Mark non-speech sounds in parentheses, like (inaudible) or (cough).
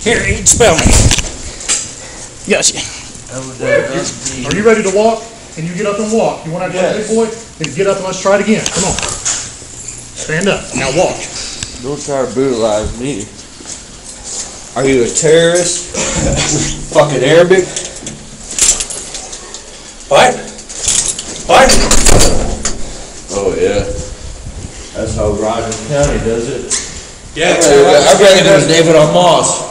Here, you spell me. Gotcha. Are you ready to walk? And you get up and walk? You want to act boy? Then get up and let's try it again. Come on. Stand up. Now walk. Don't try to brutalize me. Are you a terrorist? (coughs) Fucking Arabic? What? What? Oh, yeah. That's how Rogers County does it. Yeah. I reckon it was David on Moss.